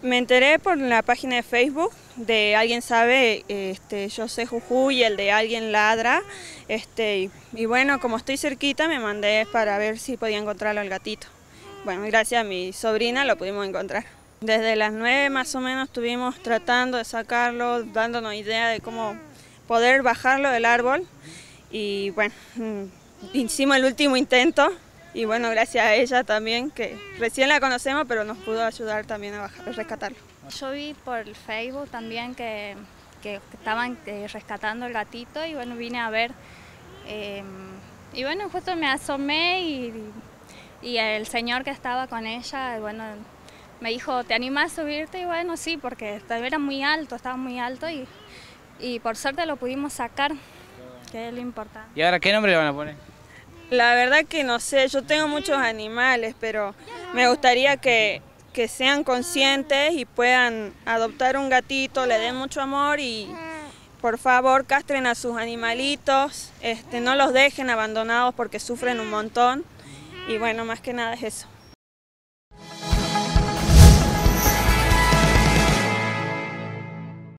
Me enteré por la página de Facebook de Alguien Sabe, este, yo sé Jujuy, el de Alguien Ladra, este, y, bueno, como estoy cerquita me mandé para ver si podía encontrarlo al gatito. Bueno, gracias a mi sobrina lo pudimos encontrar. Desde las nueve más o menos estuvimos tratando de sacarlo, dándonos idea de cómo poder bajarlo del árbol y bueno, mm, hicimos el último intento y bueno, gracias a ella también, que recién la conocemos, pero nos pudo ayudar también a, bajar, rescatarlo. Yo vi por Facebook también que, estaban eh, rescatando el gatito y bueno, vine a ver. Em, y bueno, justo me asomé y, y, el señor que estaba con ella, bueno, me dijo, ¿te animas a subirte? Y bueno, sí, porque era muy alto, estaba muy alto y, y por suerte lo pudimos sacar, que es lo importante. ¿Y ahora qué nombre le van a poner? La verdad que no sé, yo tengo muchos animales, pero me gustaría que, sean conscientes y puedan adoptar un gatito, le den mucho amor y por favor castren a sus animalitos, este, no los dejen abandonados porque sufren un montón y bueno, más que nada es eso.